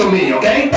after me, okay?